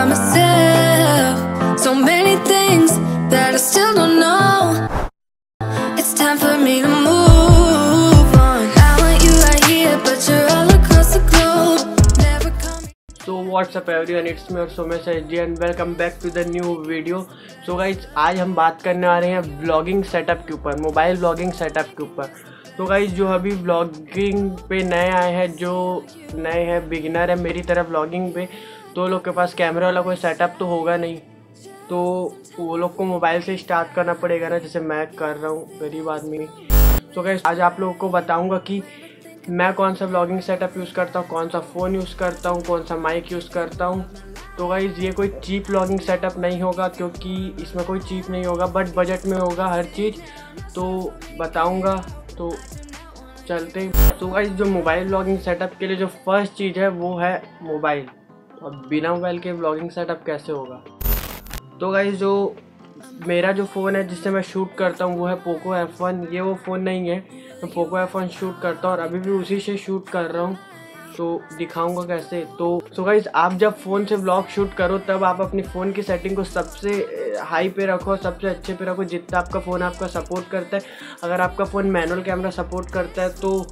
about myself. So many things that I still don't know. It's time for me to move on. I want you right here, but you're all across the globe. Never coming. So what's up everyone it's me और Somesh ji and welcome back to the new video so guys आज हम बात करने आ रहे हैं blogging setup के ऊपर mobile blogging setup के ऊपर तो गाइज़ जो अभी ब्लॉगिंग पे नए आए हैं जो नए हैं बिगिनर है मेरी तरह ब्लॉगिंग पे तो लोग के पास कैमरे वाला कोई सेटअप तो होगा नहीं। तो वो लोग को मोबाइल से स्टार्ट करना पड़ेगा ना, जैसे मैं कर रहा हूँ, गरीब आदमी। तो गाइज़ आज आप लोगों को बताऊँगा कि मैं कौन सा ब्लॉगिंग सेटअप यूज़ करता हूँ, कौन सा फ़ोन यूज़ करता हूँ, कौन सा माइक यूज़ करता हूँ। तो गाइज़ ये कोई चीप ब्लॉगिंग सेटअप नहीं होगा, क्योंकि इसमें कोई चीप नहीं होगा बट बजट में होगा हर चीज़। तो बताऊँगा तो चलते तो गाइज़ जो मोबाइल ब्लॉगिंग सेटअप के लिए जो फ़र्स्ट चीज़ है, वो है मोबाइल अब बिना मोबाइल के ब्लॉगिंग सेटअप कैसे होगा? तो गाइज़ जो मेरा जो फ़ोन है, जिससे मैं शूट करता हूँ, वो है पोको एफ़ वन ये वो फ़ोन नहीं है, मैं पोको एफ़ वन शूट करता हूँ और अभी भी उसी से शूट कर रहा हूँ। तो दिखाऊँगा कैसे? तो सो गाइज़ आप जब फ़ोन से ब्लॉग शूट करो, तब आप अपनी फ़ोन की सेटिंग को सबसे हाई पे रखो, सबसे अच्छे पे रखो, जितना आपका फ़ोन आपका सपोर्ट करता है। अगर आपका फ़ोन मैनुअल कैमरा सपोर्ट करता है तो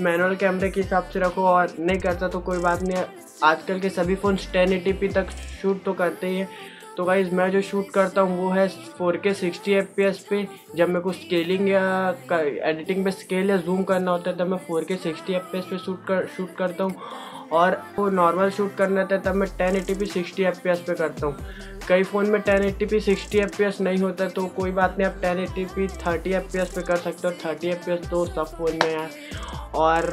मैनुअल कैमरे के हिसाब से रखो और नहीं करता तो कोई बात नहीं आजकल के सभी फ़ोन टेन तक शूट तो करते ही हैं। तो गाइज़ मैं जो शूट करता हूँ, वो है four K sixty F P. जब मेरे को स्केलिंग या एडिटिंग पे स्केल या जूम करना होता है, तब मैं four K sixty F P shoot कर शूट करता हूँ। और वो नॉर्मल शूट करना होता है, तब मैं ten eighty P sixty F P करता हूँ। कई फ़ोन में टेन एट्टी पी एस नहीं होता तो कोई बात नहीं, आप ten eighty P, thirty F P कर सकते हो। थर्टी एफ़ पी एस तो सब फ़ोन में है। और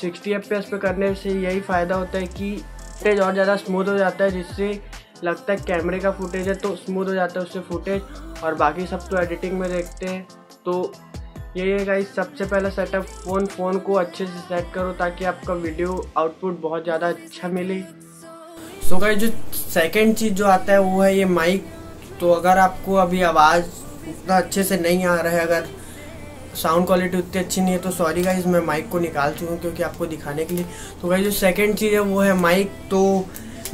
सिक्सटी एफ़ पे करने से यही फ़ायदा होता है कि फुटेज और ज़्यादा स्मूथ हो जाता है, जिससे लगता है कैमरे का फुटेज है तो स्मूथ हो जाता है उससे फुटेज और बाकी सब तो एडिटिंग में देखते हैं। तो ये है गाइस सबसे पहला सेटअप फ़ोन फ़ोन को अच्छे से सेट करो ताकि आपका वीडियो आउटपुट बहुत ज़्यादा अच्छा मिले। सो गाइस जो सेकंड चीज़ जो आता है, वो है ये माइक तो अगर आपको अभी आवाज़ उतना अच्छे से नहीं आ रहा है, अगर साउंड क्वालिटी उतनी अच्छी नहीं है तो सॉरी गाइज़ मैं माइक को निकाल चुका हूँ क्योंकि आपको दिखाने के लिए। तो गाइज़ जो सेकंड चीज़ है, वो है माइक तो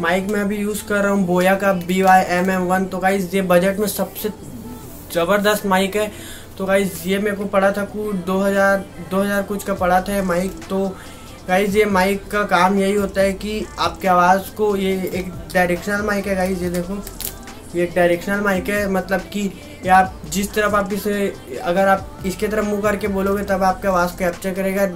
माइक में अभी यूज़ कर रहा हूँ बोया का B Y M M one तो गाइज़ ये बजट में सबसे ज़बरदस्त माइक है। तो गाइज़ ये मेरे को पड़ा था कुछ दो हज़ार दो हज़ार कुछ का पड़ा था माइक तो गाइज़ ये माइक का काम यही होता है कि आपके आवाज़ को ये एक डायरेक्शनल माइक है गाइज़ ये देखो। ये डायरेक्शनल माइक है मतलब कि या आप जिस तरफ़ आप इसे, अगर आप इसके तरफ़ मुँह करके बोलोगे, तब आपकी आवाज़ कैप्चर करेगा,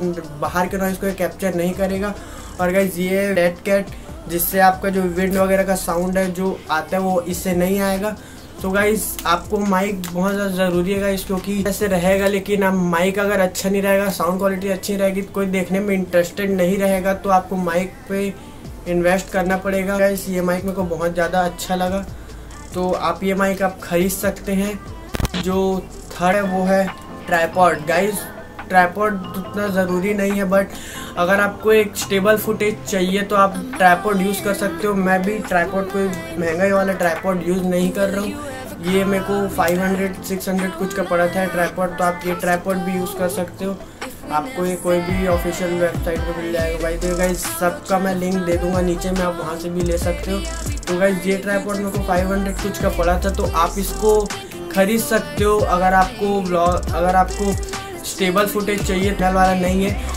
बाहर के नॉइज़ को कैप्चर नहीं करेगा। और गाइज़ ये डेड कैट जिससे आपका जो विंड वगैरह का साउंड है, जो आता है, वो इससे नहीं आएगा। तो गाइज़ आपको माइक बहुत ज़्यादा ज़रूरी है गाइज़ क्योंकि ऐसे रहेगा, लेकिन आप माइक अगर अच्छा नहीं रहेगा साउंड क्वालिटी अच्छी रहेगी, कोई देखने में इंटरेस्टेड नहीं रहेगा तो आपको माइक पे इन्वेस्ट करना पड़ेगा। गाइज़ ये माइक मेरे को बहुत ज़्यादा अच्छा लगा। तो आप ये माइक आप खरीद सकते हैं। जो थर्ड है, वो है ट्राईपॉड गाइज़ ट्राईपॉड उतना ज़रूरी नहीं है बट अगर आपको एक स्टेबल फुटेज चाहिए तो आप ट्राईपॉड यूज़ कर सकते हो। मैं भी ट्राईपॉड कोई महँगाई वाला ट्राईपॉड यूज़ नहीं कर रहा हूँ। ये मेरे को 500 600 कुछ का पड़ा था ट्राईपॉड तो आप ये ट्राईपॉड भी यूज़ कर सकते हो। आपको ये कोई भी ऑफिशियल वेबसाइट पे मिल जाएगा भाई। तो गाइज़ सबका मैं लिंक दे दूँगा नीचे, में आप वहाँ से भी ले सकते हो। तो गाइज़ ये ट्राईपोर्ट मेरे को 500 कुछ का पड़ा था तो आप इसको खरीद सकते हो। अगर आपको ब्लॉग अगर आपको स्टेबल फुटेज चाहिए ओरिजिनल वाला नहीं है।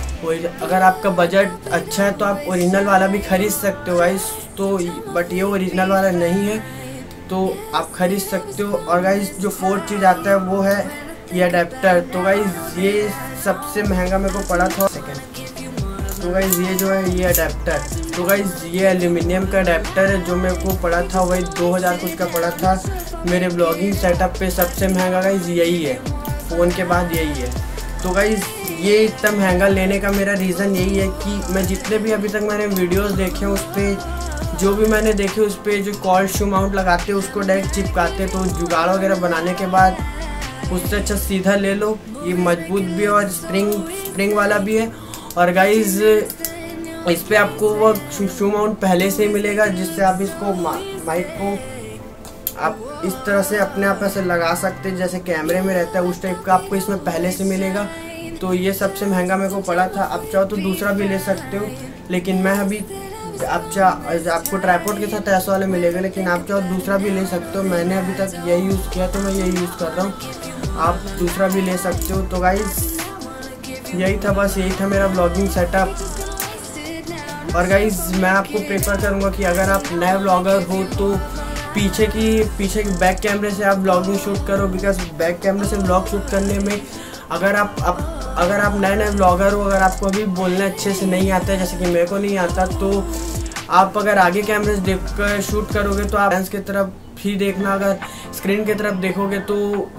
अगर आपका बजट अच्छा है तो आप ओरिजिनल वाला भी खरीद सकते हो गाइस तो बट ये ओरिजिनल वाला नहीं है तो आप खरीद सकते हो। और गाइज़ जो फोर्थ चीज़ आता है, वो है ये अडेप्टर तो गाइस ये सबसे महँगा मेरे को पड़ा था। सेकेंड तो गाइज़ ये जो है, ये अडेप्टर तो गाइज़ ये एल्यूमिनियम का अडेप्टर है, जो मेरे को पड़ा था, वही 2000 कुछ का पड़ा था। मेरे ब्लॉगिंग सेटअप पे सबसे महँगा गाइज़ यही है। फ़ोन के बाद यही है। तो गाइज़ ये इतना महँगा लेने का मेरा रीज़न यही है कि मैं जितने भी अभी तक मैंने वीडियोस देखे उस पर जो भी मैंने देखे उस पर जो कॉल शू माउंट लगाते हैं, उसको डायरेक्ट चिपकाते तो जुगाड़ वगैरह बनाने के बाद उससे अच्छा सीधा ले लो। ये मज़बूत भी है और स्प्रिंग स्प्रिंग वाला भी है। और गाइज़ इस पर आपको वो शू माउंट पहले से ही मिलेगा, जिससे आप इसको माइक को आप इस तरह से अपने आप ऐसे लगा सकते हैं, जैसे कैमरे में रहता है, उस टाइप का आपको इसमें पहले से मिलेगा। तो ये सबसे महँगा मेरे को पड़ा था। आप चाहो तो दूसरा भी ले सकते हो, लेकिन मैं अभी आप चाह आपको ट्राईपोर्ट के साथ ऐसा वाले मिलेगा लेकिन आप चाहो दूसरा भी ले सकते हो मैंने अभी तक यही यूज़ किया तो मैं यही यूज़ कर रहा हूँ। आप दूसरा भी ले सकते हो तो गाइज़ यही था बस यही था मेरा ब्लॉगिंग सेटअप और गाइज़ मैं आपको प्रेफर करूँगा कि अगर आप नए ब्लॉगर हो तो पीछे की पीछे की बैक कैमरे से आप ब्लॉगिंग शूट करो बिकॉज़ बैक कैमरे से ब्लॉग शूट करने में अगर आप, आप अगर आप नए नए ब्लॉगर हो, अगर आपको अभी बोलने अच्छे से नहीं आता है जैसे कि मेरे को नहीं आता तो आप अगर आगे कैमरे से देख कर शूट करोगे तो आप की तरफ़ ही देखना, अगर स्क्रीन की तरफ़ देखोगे तो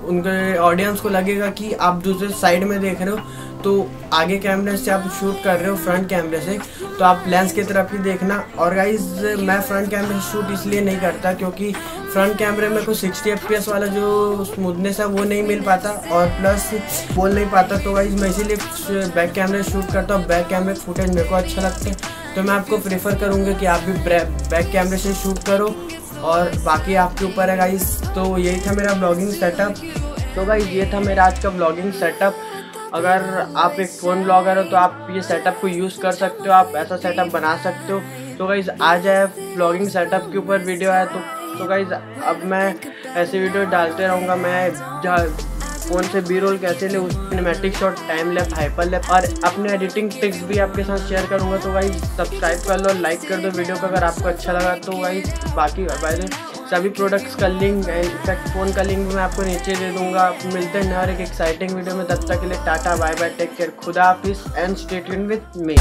उनके ऑडियंस को लगेगा कि आप दूसरे साइड में देख रहे हो। तो आगे कैमरे से आप शूट कर रहे हो फ्रंट कैमरे से तो आप लेंस की तरफ़ ही देखना। और गाइज़ मैं फ्रंट कैमरे से शूट इसलिए नहीं करता क्योंकि फ्रंट कैमरे में कुछ सिक्सटी एफ़ वाला जो स्मूथनेस है, वो नहीं मिल पाता और प्लस बोल नहीं पाता। तो गाइज़ मैं इसीलिए बैक कैमरे शूट करता हूँ। बैक कैमरे फुटेज मेरे को अच्छा लगता है। तो मैं आपको प्रेफर करूँगा कि आप भी बैक कैमरे से शूट करो। और बाकी आपके ऊपर है गाइज़ तो यही था मेरा ब्लॉगिंग सेटअप तो गाइज़ ये था मेरा आज का ब्लॉगिंग सेटअप अगर आप एक फ़ोन ब्लॉगर हो तो आप ये सेटअप को यूज़ कर सकते हो, आप ऐसा सेटअप बना सकते हो। तो गाइज़ आ जाए ब्लॉगिंग सेटअप के ऊपर वीडियो है तो तो गाइज़ अब मैं ऐसे वीडियो डालते रहूँगा। मैं फ़ोन से बी रोल कैसे ले cinematic shot time lapse hyper lapse और अपने एडिटिंग टिप्स भी आपके साथ शेयर करूँगा। तो भाई सब्सक्राइब कर लो लाइक कर दो वीडियो को अगर आपको अच्छा लगा तो भाई बाकी बाय सभी प्रोडक्ट्स का लिंक एंड इफ़ेक्ट फ़ोन का लिंक मैं आपको नीचे दे दूँगा। मिलते हैं हर एक एक्साइटिंग वीडियो में। तब तक के लिए tata bye bye take care खुदा हाफिज़ एंड स्टेट विद मी